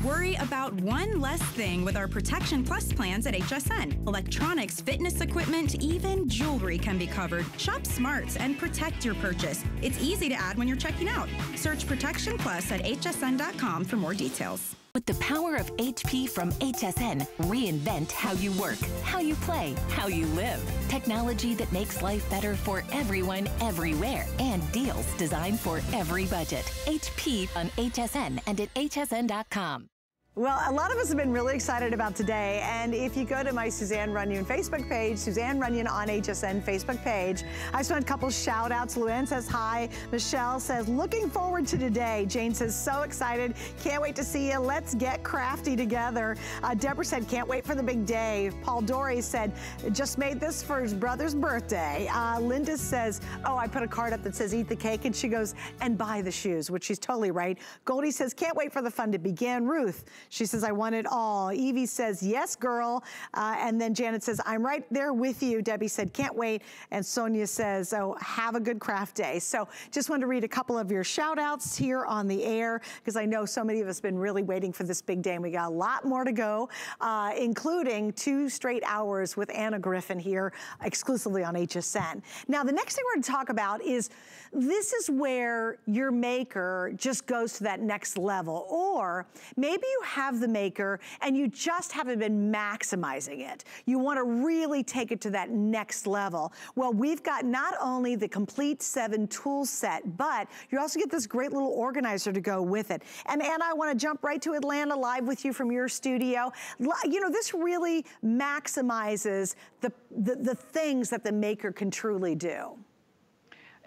Worry about one less thing with our Protection Plus plans at HSN. Electronics, fitness equipment, even jewelry can be covered. Shop smarts and protect your purchase. It's easy to add when you're checking out. Search Protection Plus at hsn.com for more details. With the power of HP from HSN, reinvent how you work, how you play, how you live. Technology that makes life better for everyone, everywhere, and deals designed for every budget. HP on HSN and at hsn.com. Well, a lot of us have been really excited about today, and if you go to my Suzanne Runyan Facebook page, Suzanne Runyan on HSN Facebook page, I want a couple shout outs. Luann says hi. Michelle says, looking forward to today. Jane says, so excited. Can't wait to see you. Let's get crafty together. Uh, Deborah said, can't wait for the big day. Paul Dory said, just made this for his brother's birthday. Uh, Linda says, oh, I put a card up that says eat the cake, and she goes, and buy the shoes, which she's totally right. Goldie says, can't wait for the fun to begin. Ruth, she says, I want it all. Evie says, yes, girl. Uh, and then Janet says, I'm right there with you. Debbie said, can't wait. And Sonia says, oh, have a good craft day. So just wanted to read a couple of your shout outs here on the air because I know so many of us have been really waiting for this big day and we got a lot more to go, uh, including two straight hours with Anna Griffin here exclusively on HSN. Now, the next thing we're going to talk about is this is where your maker just goes to that next level. Or maybe you have the maker and you just haven't been maximizing it. You want to really take it to that next level. Well, we've got not only the complete seven tool set, but you also get this great little organizer to go with it. And Anna, I want to jump right to Atlanta live with you from your studio. You know, this really maximizes the, the, the things that the maker can truly do.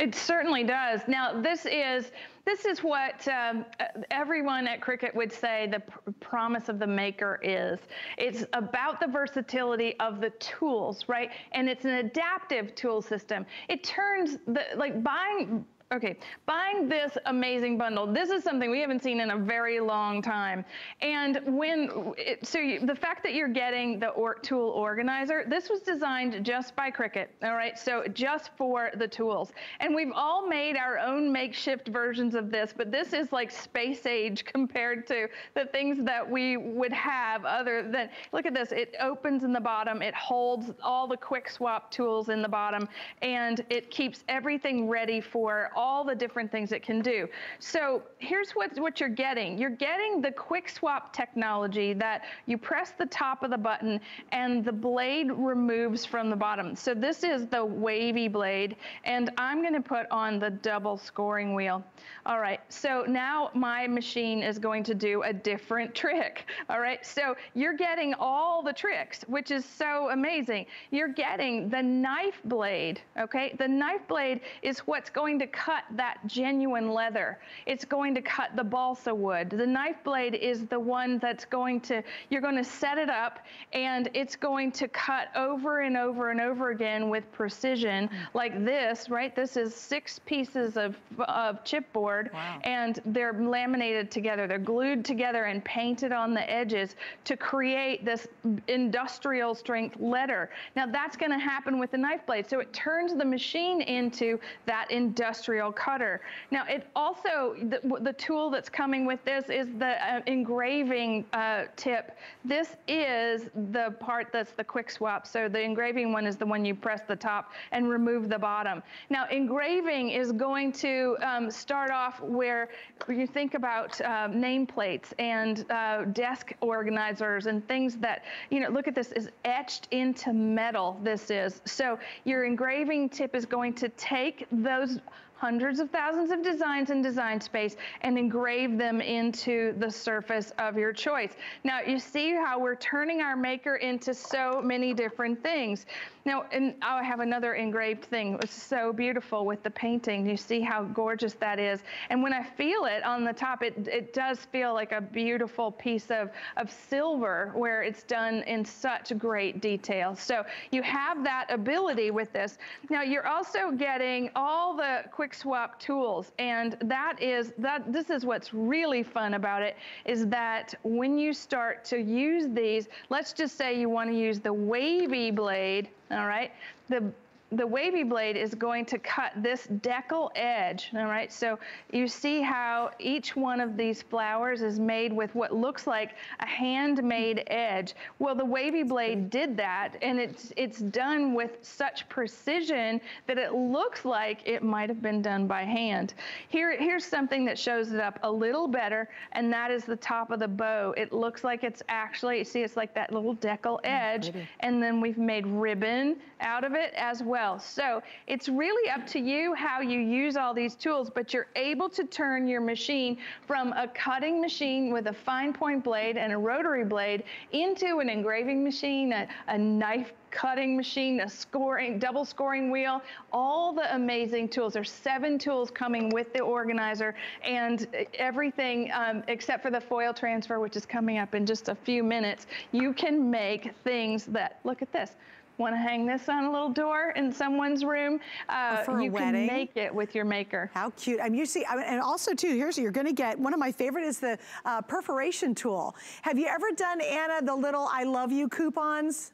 It certainly does. Now, this is this is what um, everyone at Cricut would say the pr promise of the maker is. It's about the versatility of the tools, right? And it's an adaptive tool system. It turns the like buying Okay, buying this amazing bundle. This is something we haven't seen in a very long time. And when, it, so you, the fact that you're getting the or, tool organizer, this was designed just by Cricut, all right? So just for the tools. And we've all made our own makeshift versions of this, but this is like space age [LAUGHS] compared to the things that we would have other than, look at this, it opens in the bottom, it holds all the quick swap tools in the bottom, and it keeps everything ready for the different things it can do. So here's what, what you're getting. You're getting the quick swap technology that you press the top of the button and the blade removes from the bottom. So this is the wavy blade and I'm gonna put on the double scoring wheel. All right, so now my machine is going to do a different [LAUGHS] trick. All right, so you're getting all the tricks, which is so amazing. You're getting the knife blade, okay? The knife blade is what's going to cut that genuine leather. It's going to cut the balsa wood. The knife blade is the one that's going to, you're going to set it up and it's going to cut over and over and over again with precision like this, right? This is six pieces of, of chipboard wow. and they're laminated together. They're glued together and painted on the edges to create this industrial strength letter. Now that's going to happen with the knife blade. So it turns the machine into that industrial cutter. Now it also, the, the tool that's coming with this is the uh, engraving uh, tip. This is the part that's the quick swap. So the engraving one is the one you press the top and remove the bottom. Now engraving is going to um, start off where you think about uh, nameplates and uh, desk organizers and things that, you know, look at this, is etched into metal, this is. So your engraving tip is going to take those hundreds of thousands of designs in design space and engrave them into the surface of your choice. Now you see how we're turning our maker into so many different things. Now, and I have another engraved thing. It's so beautiful with the painting. You see how gorgeous that is. And when I feel it on the top, it, it does feel like a beautiful piece of, of silver where it's done in such great detail. So you have that ability with this. Now you're also getting all the quick swap tools. And that is, that this is what's really fun about it, is that when you start to use these, let's just say you want to use the wavy blade all right? The the wavy blade is going to cut this decal edge, all right? So you see how each one of these flowers is made with what looks like a handmade edge. Well, the wavy blade did that, and it's, it's done with such precision that it looks like it might have been done by hand. Here, here's something that shows it up a little better, and that is the top of the bow. It looks like it's actually, see, it's like that little decal mm, edge, oh, and then we've made ribbon out of it as well. So it's really up to you how you use all these tools, but you're able to turn your machine from a cutting machine with a fine point blade and a rotary blade into an engraving machine, a, a knife cutting machine, a scoring, double scoring wheel, all the amazing tools. There's seven tools coming with the organizer and everything um, except for the foil transfer, which is coming up in just a few minutes. You can make things that, look at this, want to hang this on a little door in someone's room, uh, you can make it with your maker. How cute. I mean, you see, and also too, here's you're going to get, one of my favorite is the uh, perforation tool. Have you ever done, Anna, the little I love you coupons?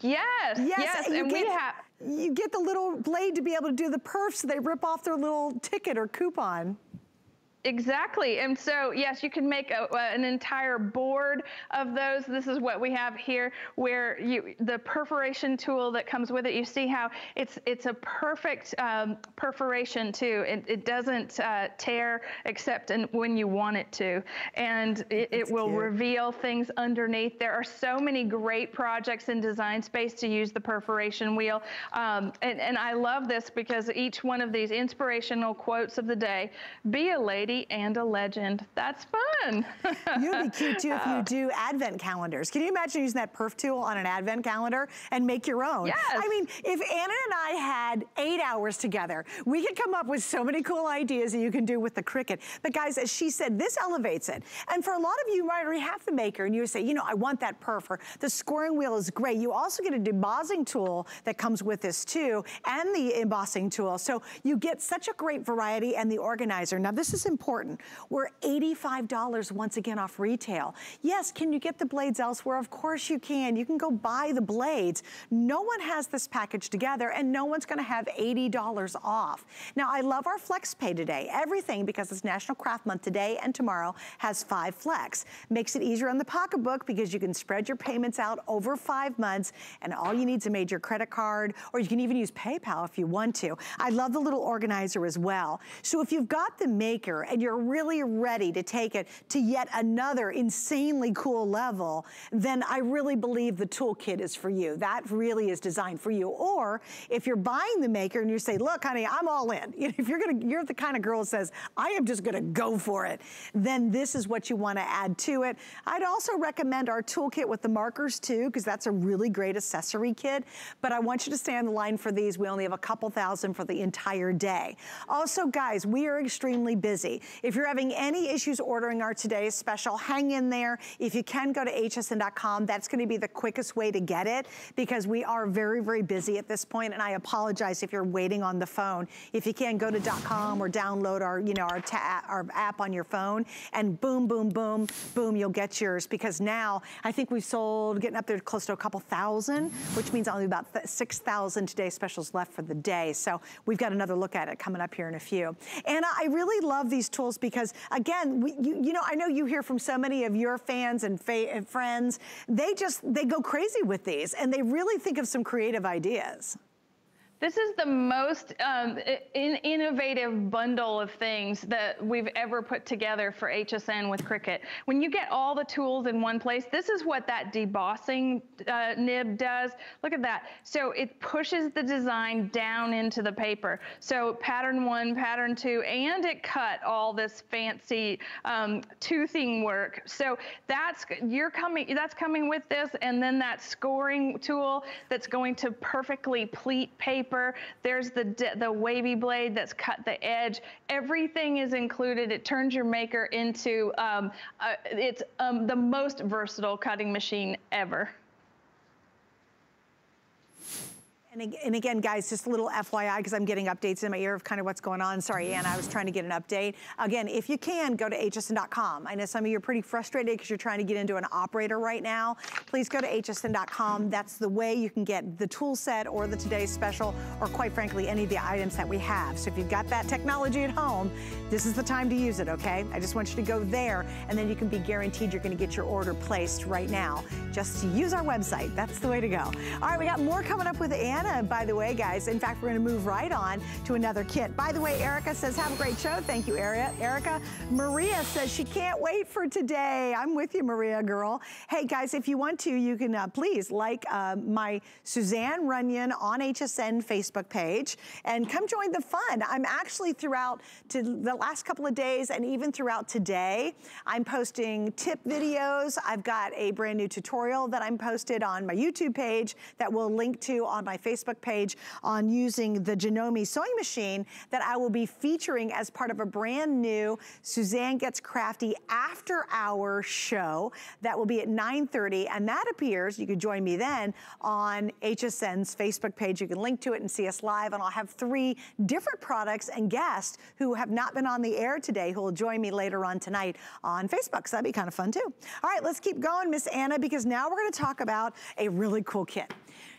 Yes, yes, yes and, and get, we have. You get the little blade to be able to do the perfs, so they rip off their little ticket or coupon. Exactly. And so, yes, you can make a, an entire board of those. This is what we have here where you, the perforation tool that comes with it, you see how it's, it's a perfect um, perforation too. It, it doesn't uh, tear except in, when you want it to. And it, it will cute. reveal things underneath. There are so many great projects in Design Space to use the perforation wheel. Um, and, and I love this because each one of these inspirational quotes of the day, be a lady and a legend. That's fun. [LAUGHS] You'd be cute too if you [LAUGHS] do advent calendars. Can you imagine using that perf tool on an advent calendar and make your own? Yes. I mean, if Anna and I had eight hours together, we could come up with so many cool ideas that you can do with the Cricut. But guys, as she said, this elevates it. And for a lot of you, you might already have the maker and you say, you know, I want that perf or the scoring wheel is great. You also get a debossing tool that comes with this too and the embossing tool. So you get such a great variety and the organizer. Now this is important important. We're $85 once again off retail. Yes, can you get the blades elsewhere? Of course you can. You can go buy the blades. No one has this package together and no one's gonna have $80 off. Now, I love our flex pay today. Everything, because it's National Craft Month today and tomorrow, has five flex. Makes it easier on the pocketbook because you can spread your payments out over five months and all you need is a major credit card or you can even use PayPal if you want to. I love the little organizer as well. So if you've got the maker and you're really ready to take it to yet another insanely cool level, then I really believe the toolkit is for you. That really is designed for you. Or if you're buying the maker and you say, look, honey, I'm all in. [LAUGHS] if you're gonna, you're the kind of girl that says, I am just gonna go for it, then this is what you wanna add to it. I'd also recommend our toolkit with the markers too, because that's a really great accessory kit. But I want you to stay on the line for these. We only have a couple thousand for the entire day. Also, guys, we are extremely busy. If you're having any issues ordering our today's special, hang in there. If you can go to hsn.com, that's gonna be the quickest way to get it because we are very, very busy at this point, and I apologize if you're waiting on the phone. If you can, go to .com or download our, you know, our, our app on your phone, and boom, boom, boom, boom, you'll get yours because now I think we've sold, getting up there close to a couple thousand, which means only about 6,000 today specials left for the day. So we've got another look at it coming up here in a few. Anna, I really love these tools because again, we, you, you, know, I know you hear from so many of your fans and, and friends, they just, they go crazy with these and they really think of some creative ideas. This is the most um, in innovative bundle of things that we've ever put together for HSN with Cricut. When you get all the tools in one place, this is what that debossing uh, nib does. Look at that. So it pushes the design down into the paper. So pattern one, pattern two, and it cut all this fancy um, toothing work. So that's you're coming. That's coming with this, and then that scoring tool that's going to perfectly pleat paper paper. There's the, the wavy blade that's cut the edge. Everything is included. It turns your maker into, um, uh, it's um, the most versatile cutting machine ever. And, again, guys, just a little FYI, because I'm getting updates in my ear of kind of what's going on. Sorry, Anna, I was trying to get an update. Again, if you can, go to hsn.com. I know some of you are pretty frustrated because you're trying to get into an operator right now. Please go to hsn.com. That's the way you can get the tool set or the today's special, or quite frankly, any of the items that we have. So if you've got that technology at home, this is the time to use it, okay? I just want you to go there, and then you can be guaranteed you're gonna get your order placed right now. Just use our website. That's the way to go. All right, we got more coming up with Anna, by the way, guys. In fact, we're gonna move right on to another kit. By the way, Erica says, have a great show. Thank you, Erica. Maria says she can't wait for today. I'm with you, Maria, girl. Hey, guys, if you want to, you can uh, please like uh, my Suzanne Runyan on HSN Facebook page and come join the fun. I'm actually throughout to the last couple of days and even throughout today, I'm posting tip videos. I've got a brand new tutorial that I'm posted on my YouTube page that we'll link to on my Facebook page on using the Janome sewing machine that I will be featuring as part of a brand new Suzanne Gets Crafty after hour show that will be at 9.30 and that appears, you can join me then on HSN's Facebook page. You can link to it and see us live and I'll have three different products and guests who have not been on the air today who will join me later on tonight on Facebook. So that'd be kind of fun too. All right, let's keep going, Miss Anna, because now we're gonna talk about a really cool kit.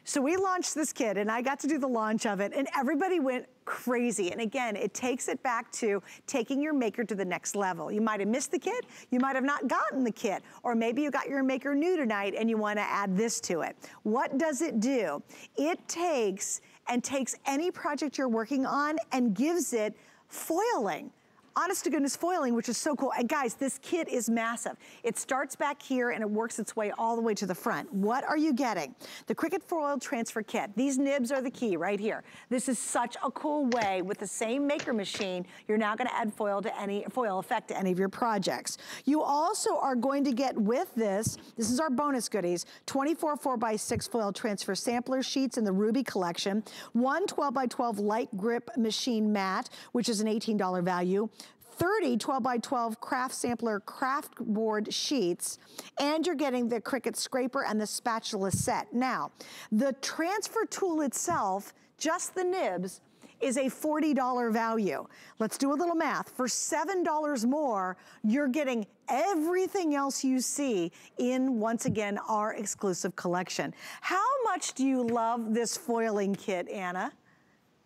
So we launched this kit and I got to do the launch of it and everybody went crazy. And again, it takes it back to taking your maker to the next level. You might have missed the kit, you might have not gotten the kit, or maybe you got your maker new tonight and you wanna add this to it. What does it do? It takes and takes any project you're working on and gives it foiling honest to goodness foiling, which is so cool. And guys, this kit is massive. It starts back here and it works its way all the way to the front. What are you getting? The Cricut Foil Transfer Kit. These nibs are the key right here. This is such a cool way with the same maker machine, you're now gonna add foil to any, foil effect to any of your projects. You also are going to get with this, this is our bonus goodies, 24 4x6 foil transfer sampler sheets in the Ruby collection, one 12 by 12 light grip machine mat, which is an $18 value, 30 12 by 12 craft sampler craft board sheets, and you're getting the Cricut scraper and the spatula set. Now, the transfer tool itself, just the nibs, is a $40 value. Let's do a little math. For $7 more, you're getting everything else you see in, once again, our exclusive collection. How much do you love this foiling kit, Anna?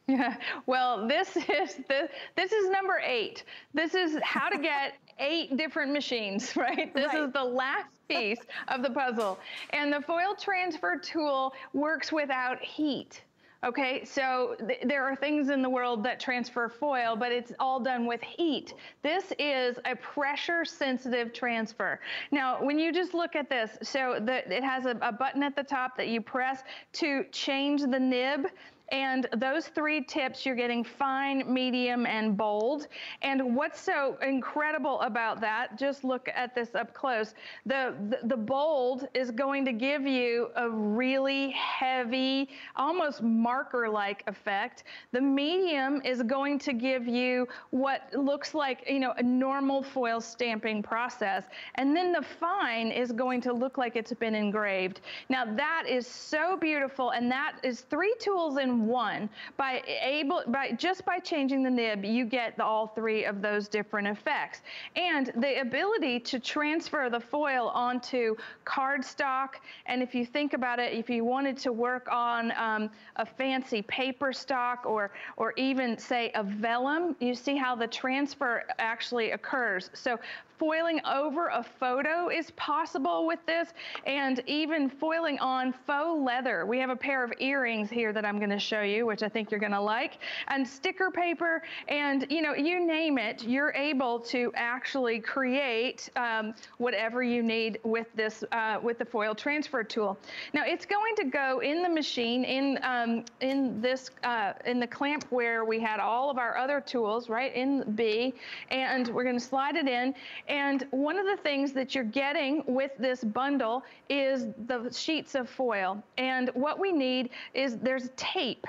Yeah, [LAUGHS] well, this is this, this is number eight. This is how to get eight different machines, [LAUGHS] right? This right. is the last piece of the puzzle. And the foil transfer tool works without heat. Okay, so th there are things in the world that transfer foil, but it's all done with heat. This is a pressure sensitive transfer. Now, when you just look at this, so the, it has a, a button at the top that you press to change the nib. And those three tips, you're getting fine, medium, and bold. And what's so incredible about that, just look at this up close. The, the, the bold is going to give you a really heavy, almost marker-like effect. The medium is going to give you what looks like, you know, a normal foil stamping process. And then the fine is going to look like it's been engraved. Now that is so beautiful. And that is three tools in one. By able, by just by changing the nib, you get the, all three of those different effects. And the ability to transfer the foil onto cardstock, and if you think about it, if you wanted to work on um, a fancy paper stock or, or even say a vellum, you see how the transfer actually occurs. So Foiling over a photo is possible with this and even foiling on faux leather. We have a pair of earrings here that I'm gonna show you, which I think you're gonna like, and sticker paper and you know, you name it, you're able to actually create um, whatever you need with this, uh, with the foil transfer tool. Now it's going to go in the machine in, um, in this, uh, in the clamp where we had all of our other tools, right, in B, and we're gonna slide it in and one of the things that you're getting with this bundle is the sheets of foil. And what we need is there's tape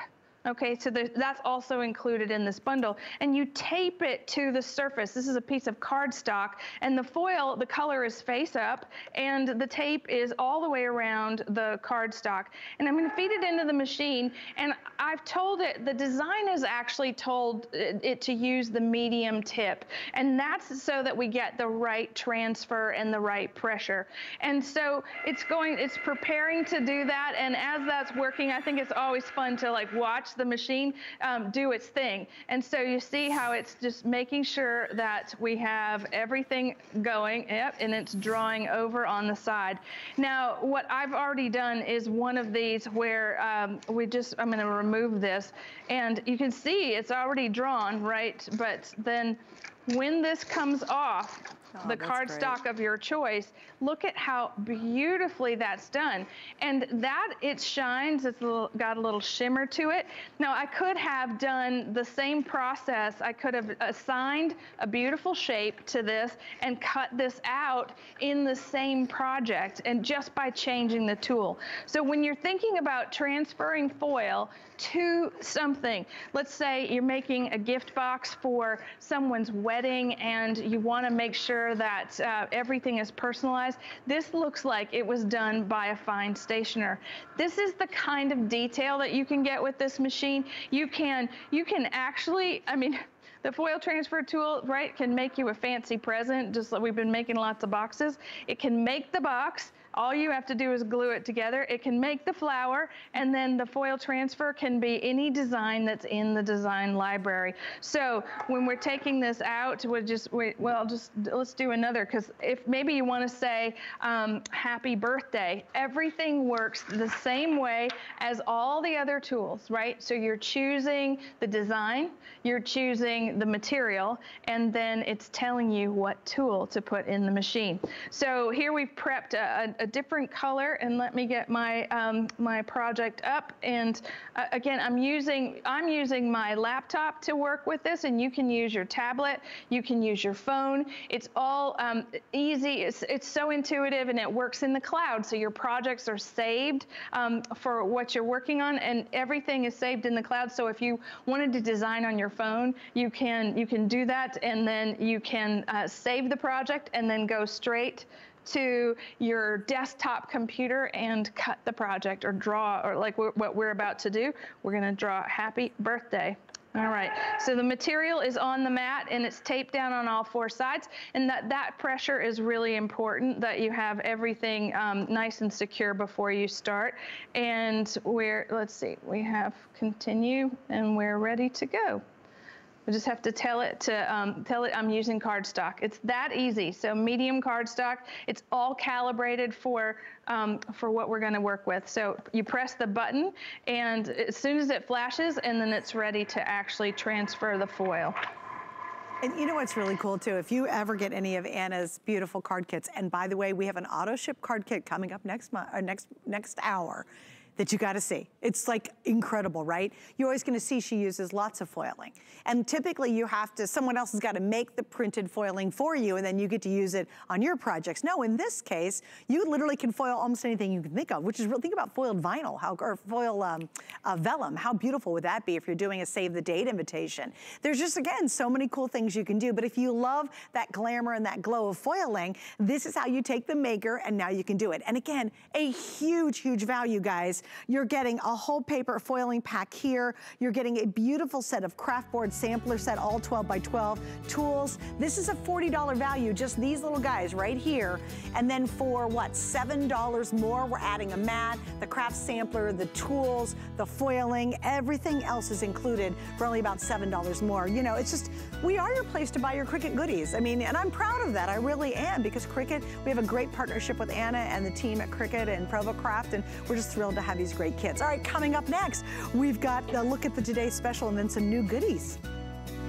Okay, so that's also included in this bundle. And you tape it to the surface. This is a piece of cardstock. And the foil, the color is face up, and the tape is all the way around the cardstock. And I'm gonna feed it into the machine, and I've told it, the design has actually told it to use the medium tip. And that's so that we get the right transfer and the right pressure. And so it's going, it's preparing to do that. And as that's working, I think it's always fun to like watch the machine um, do its thing. And so you see how it's just making sure that we have everything going, yep, and it's drawing over on the side. Now, what I've already done is one of these where um, we just, I'm gonna remove this, and you can see it's already drawn, right? But then when this comes off, oh, the cardstock of your choice, look at how beautifully that's done. And that, it shines, it's a little, got a little shimmer to it. Now I could have done the same process. I could have assigned a beautiful shape to this and cut this out in the same project and just by changing the tool. So when you're thinking about transferring foil to something, let's say you're making a gift box for someone's wedding and you wanna make sure that uh, everything is personalized this looks like it was done by a fine stationer. This is the kind of detail that you can get with this machine. You can, you can actually, I mean, [LAUGHS] the foil transfer tool, right, can make you a fancy present, just like we've been making lots of boxes. It can make the box, all you have to do is glue it together. It can make the flower, and then the foil transfer can be any design that's in the design library. So when we're taking this out, we'll just, we, well, just let's do another, because if maybe you want to say um, happy birthday, everything works the same way as all the other tools, right? So you're choosing the design, you're choosing the material, and then it's telling you what tool to put in the machine. So here we've prepped a, a different color and let me get my, um, my project up. And uh, again, I'm using, I'm using my laptop to work with this and you can use your tablet, you can use your phone. It's all um, easy, it's, it's so intuitive and it works in the cloud. So your projects are saved um, for what you're working on and everything is saved in the cloud. So if you wanted to design on your phone, you can, you can do that and then you can uh, save the project and then go straight to your desktop computer and cut the project or draw, or like what we're about to do. We're gonna draw happy birthday. All right, so the material is on the mat and it's taped down on all four sides and that, that pressure is really important that you have everything um, nice and secure before you start. And we're, let's see, we have continue and we're ready to go. I just have to tell it to um, tell it I'm using cardstock. It's that easy. So medium cardstock. It's all calibrated for um, for what we're going to work with. So you press the button, and as soon as it flashes, and then it's ready to actually transfer the foil. And you know what's really cool too? If you ever get any of Anna's beautiful card kits, and by the way, we have an auto ship card kit coming up next month, or next next hour that you gotta see. It's like incredible, right? You're always gonna see she uses lots of foiling. And typically you have to, someone else has gotta make the printed foiling for you and then you get to use it on your projects. No, in this case, you literally can foil almost anything you can think of, which is, think about foiled vinyl, how, or foil um, uh, vellum. How beautiful would that be if you're doing a save the date invitation? There's just, again, so many cool things you can do. But if you love that glamour and that glow of foiling, this is how you take the maker and now you can do it. And again, a huge, huge value, guys. You're getting a whole paper foiling pack here. You're getting a beautiful set of craft board sampler set, all 12 by 12 tools. This is a $40 value, just these little guys right here. And then for what, $7 more, we're adding a mat, the craft sampler, the tools, the foiling, everything else is included for only about $7 more. You know, it's just, we are your place to buy your Cricut goodies. I mean, and I'm proud of that. I really am because Cricut, we have a great partnership with Anna and the team at Cricut and Provo Craft, and we're just thrilled to have these great kits. All right, coming up next, we've got a look at the Today Special and then some new goodies.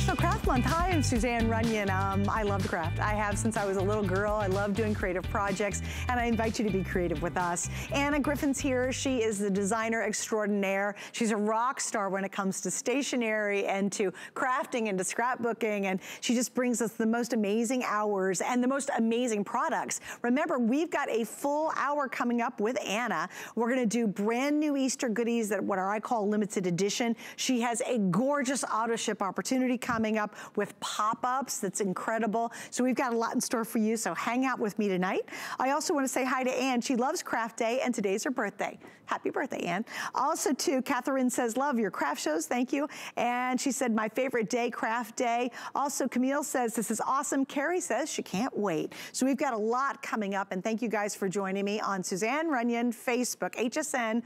National Craft Month. Hi, I'm Suzanne Runyan. Um, I love to craft. I have since I was a little girl. I love doing creative projects, and I invite you to be creative with us. Anna Griffin's here. She is the designer extraordinaire. She's a rock star when it comes to stationery and to crafting and to scrapbooking, and she just brings us the most amazing hours and the most amazing products. Remember, we've got a full hour coming up with Anna. We're gonna do brand new Easter goodies that what I call limited edition. She has a gorgeous auto ship opportunity opportunity coming up with pop-ups that's incredible. So we've got a lot in store for you, so hang out with me tonight. I also want to say hi to Anne. She loves Craft Day, and today's her birthday. Happy birthday, Anne. Also, to Catherine says, love your craft shows, thank you. And she said, my favorite day, Craft Day. Also, Camille says, this is awesome. Carrie says she can't wait. So we've got a lot coming up, and thank you guys for joining me on Suzanne Runyan, Facebook, HSN,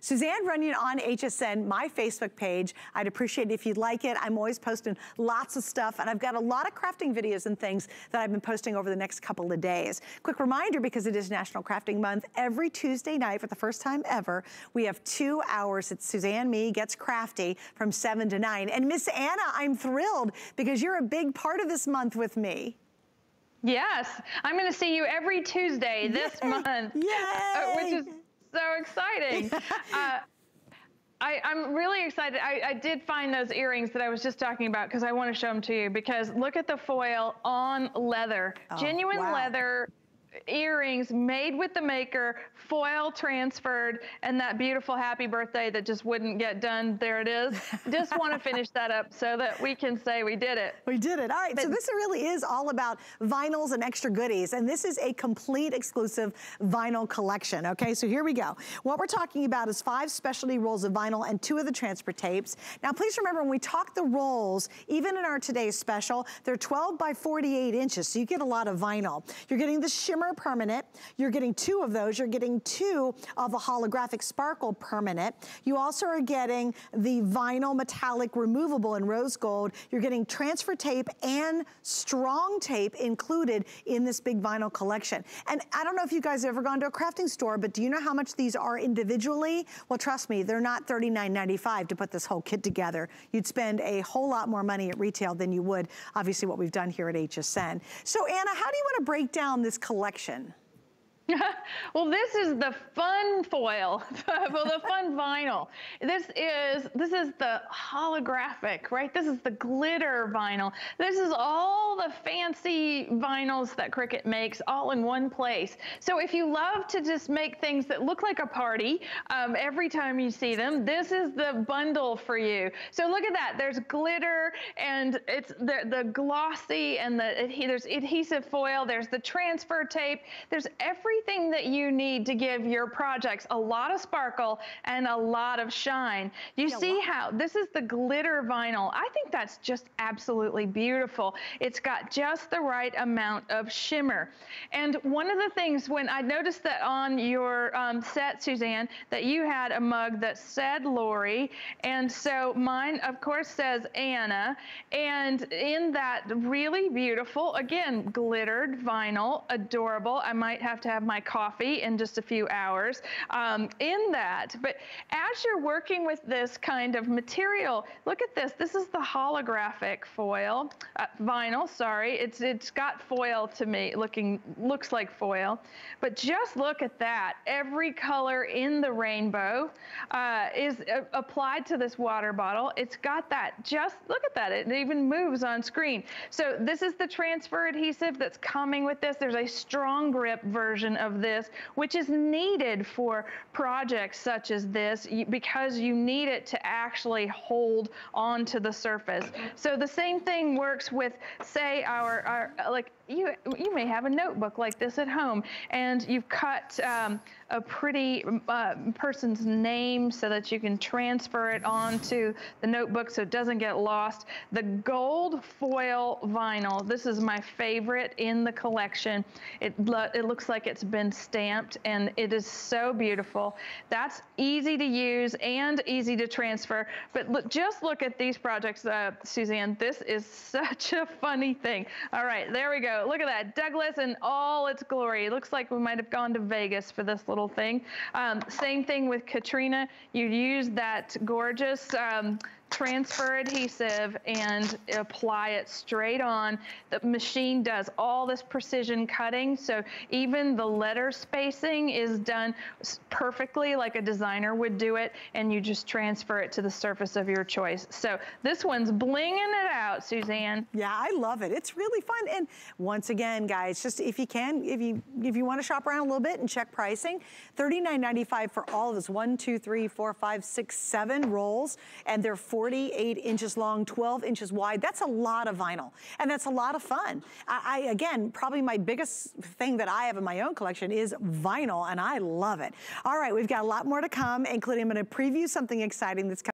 Suzanne Runyan on HSN, my Facebook page. I'd appreciate it if you'd like it. I'm always posting lots of stuff, and I've got a lot of crafting videos and things that I've been posting over the next couple of days. Quick reminder, because it is National Crafting Month, every Tuesday night for the first time ever, we have two hours at Suzanne Me Gets Crafty from 7 to 9. And Miss Anna, I'm thrilled because you're a big part of this month with me. Yes, I'm going to see you every Tuesday this Yay. month, Yay. Uh, which is so exciting. [LAUGHS] uh, I, am really excited. I, I, did find those earrings that I was just talking about because I want to show them to you because look at the foil on leather. Oh, Genuine wow. leather earrings made with the maker, foil transferred, and that beautiful happy birthday that just wouldn't get done. There it is. just want to [LAUGHS] finish that up so that we can say we did it. We did it. All right, but, so this really is all about vinyls and extra goodies, and this is a complete exclusive vinyl collection, okay? So here we go. What we're talking about is five specialty rolls of vinyl and two of the transfer tapes. Now, please remember, when we talk the rolls, even in our today's special, they're 12 by 48 inches, so you get a lot of vinyl. You're getting the shimmer Shimmer Permanent. You're getting two of those. You're getting two of the holographic Sparkle Permanent. You also are getting the vinyl metallic removable in rose gold. You're getting transfer tape and strong tape included in this big vinyl collection. And I don't know if you guys have ever gone to a crafting store, but do you know how much these are individually? Well, trust me, they're not $39.95 to put this whole kit together. You'd spend a whole lot more money at retail than you would, obviously, what we've done here at HSN. So Anna, how do you want to break down this collection collection. [LAUGHS] well, this is the fun foil, [LAUGHS] well, the fun vinyl. This is this is the holographic, right? This is the glitter vinyl. This is all the fancy vinyls that Cricut makes all in one place. So if you love to just make things that look like a party um, every time you see them, this is the bundle for you. So look at that. There's glitter and it's the, the glossy and the there's adhesive foil. There's the transfer tape. There's every everything that you need to give your projects a lot of sparkle and a lot of shine. You yeah, see how this is the glitter vinyl. I think that's just absolutely beautiful. It's got just the right amount of shimmer. And one of the things when I noticed that on your um, set, Suzanne, that you had a mug that said Lori. And so mine, of course, says Anna. And in that really beautiful, again, glittered vinyl, adorable. I might have to have my coffee in just a few hours um, in that. But as you're working with this kind of material, look at this. This is the holographic foil, uh, vinyl, sorry. It's It's got foil to me, looking looks like foil. But just look at that. Every color in the rainbow uh, is uh, applied to this water bottle. It's got that, just look at that. It even moves on screen. So this is the transfer adhesive that's coming with this. There's a strong grip version of this, which is needed for projects such as this because you need it to actually hold onto the surface. So the same thing works with, say, our, our like you you may have a notebook like this at home and you've cut um, a pretty uh, person's name so that you can transfer it onto the notebook so it doesn't get lost. The gold foil vinyl, this is my favorite in the collection. It, it looks like it's been stamped and it is so beautiful. That's easy to use and easy to transfer. But look, just look at these projects, uh, Suzanne. This is [LAUGHS] such a funny thing. All right, there we go. Look at that. Douglas in all its glory. It looks like we might have gone to Vegas for this little thing. Um, same thing with Katrina. You use that gorgeous um, transfer adhesive and apply it straight on. The machine does all this precision cutting, so even the letter spacing is done perfectly like a designer would do it, and you just transfer it to the surface of your choice. So this one's blinging it out, Suzanne. Yeah, I love it. It's really fun. And once again, guys, just if you can, if you if you want to shop around a little bit and check pricing, $39.95 for all of this. One, two, three, four, five, six, seven rolls, and they're 48 inches long, 12 inches wide. That's a lot of vinyl, and that's a lot of fun. I, I, again, probably my biggest thing that I have in my own collection is vinyl, and I love it. All right, we've got a lot more to come, including I'm going to preview something exciting that's coming